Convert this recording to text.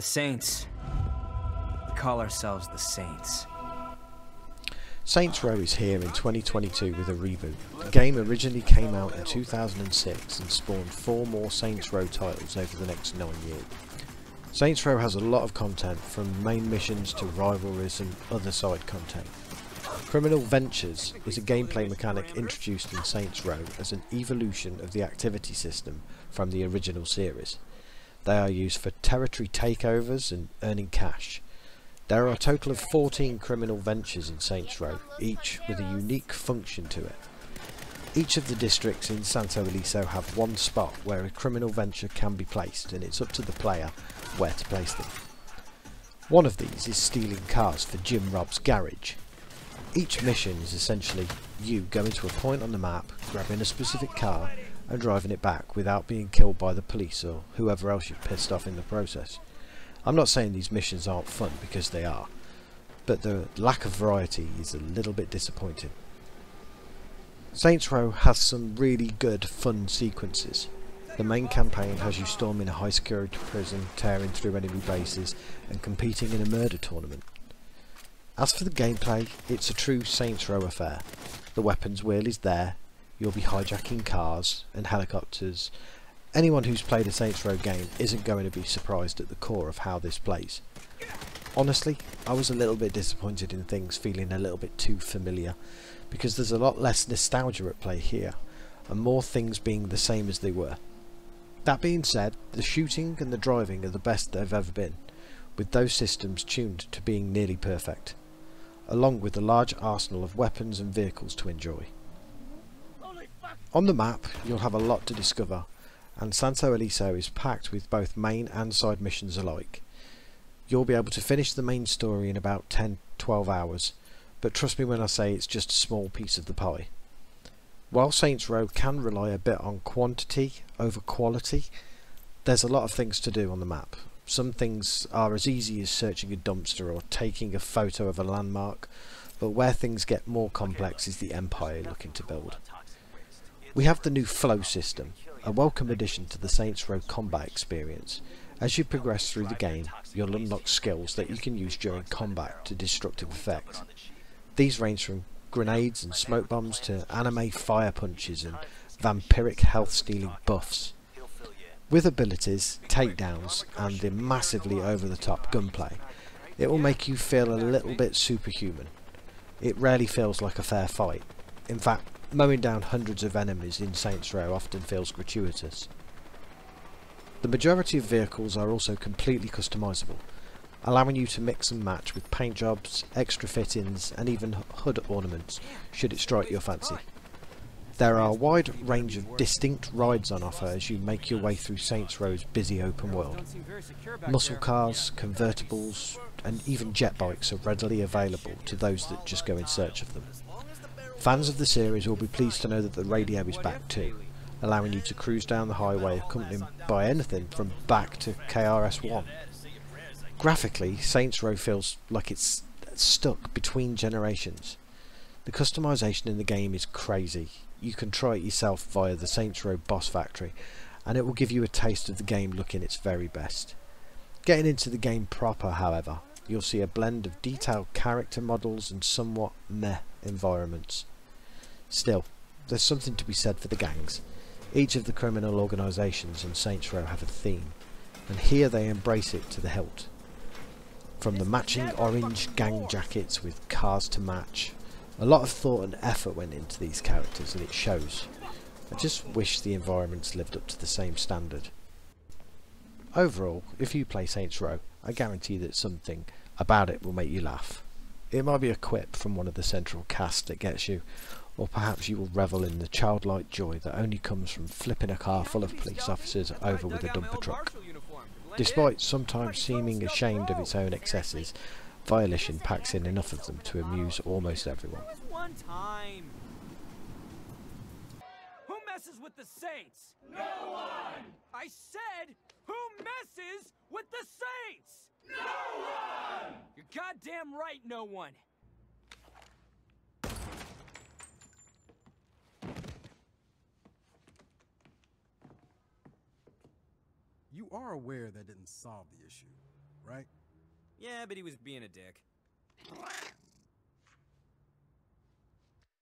The Saints. We call ourselves the Saints. Saints Row is here in 2022 with a reboot. The game originally came out in 2006 and spawned four more Saints Row titles over the next nine years. Saints Row has a lot of content from main missions to rivalries and other side content. Criminal Ventures is a gameplay mechanic introduced in Saints Row as an evolution of the activity system from the original series. They are used for territory takeovers and earning cash. There are a total of 14 criminal ventures in Saints Row, each with a unique function to it. Each of the districts in Santo Ileso have one spot where a criminal venture can be placed and it's up to the player where to place them. One of these is stealing cars for Jim Rob's garage. Each mission is essentially you going to a point on the map, grabbing a specific car and driving it back without being killed by the police or whoever else you've pissed off in the process. I'm not saying these missions aren't fun because they are, but the lack of variety is a little bit disappointing. Saints Row has some really good fun sequences. The main campaign has you storming a high security prison, tearing through enemy bases and competing in a murder tournament. As for the gameplay, it's a true Saints Row affair. The weapons wheel is there, you'll be hijacking cars and helicopters. Anyone who's played a Saints Row game isn't going to be surprised at the core of how this plays. Honestly, I was a little bit disappointed in things feeling a little bit too familiar, because there's a lot less nostalgia at play here, and more things being the same as they were. That being said, the shooting and the driving are the best they've ever been, with those systems tuned to being nearly perfect, along with a large arsenal of weapons and vehicles to enjoy. On the map, you'll have a lot to discover, and Santo Ileso is packed with both main and side missions alike. You'll be able to finish the main story in about 10-12 hours, but trust me when I say it's just a small piece of the pie. While Saints Row can rely a bit on quantity over quality, there's a lot of things to do on the map. Some things are as easy as searching a dumpster or taking a photo of a landmark, but where things get more complex is the empire you're looking to build. We have the new flow system, a welcome addition to the Saints Row combat experience. As you progress through the game, you'll unlock skills that you can use during combat to destructive effect. These range from grenades and smoke bombs to anime fire punches and vampiric health stealing buffs. With abilities, takedowns and the massively over the top gunplay, it will make you feel a little bit superhuman. It rarely feels like a fair fight. In fact, mowing down hundreds of enemies in Saints Row often feels gratuitous. The majority of vehicles are also completely customisable, allowing you to mix and match with paint jobs, extra fittings and even hood ornaments should it strike your fancy. There are a wide range of distinct rides on offer as you make your way through Saints Row's busy open world. Muscle cars, convertibles and even jet bikes are readily available to those that just go in search of them. Fans of the series will be pleased to know that the radio is Bach too, allowing you to cruise down the highway accompanied by anything from back to KRS-One. Graphically, Saints Row feels like it's stuck between generations. The customization in the game is crazy. You can try it yourself via the Saints Row Boss Factory and it will give you a taste of the game looking its very best. Getting into the game proper, however, you'll see a blend of detailed character models and somewhat meh environments. Still, there's something to be said for the gangs. Each of the criminal organisations in Saints Row have a theme, and here they embrace it to the hilt. From the matching orange gang jackets with cars to match, a lot of thought and effort went into these characters and it shows. I just wish the environments lived up to the same standard. Overall, if you play Saints Row, I guarantee that something about it will make you laugh. It might be a quip from one of the central cast that gets you, or perhaps you will revel in the childlike joy that only comes from flipping a car full of police officers over with a dumper truck. Despite sometimes seeming ashamed of its own excesses, Volition packs in enough of them to amuse almost everyone. Who messes with the Saints? No one! I said, who messes with the Saints? No one! You're goddamn right, no one! You are aware that didn't solve the issue, right? Yeah, but he was being a dick.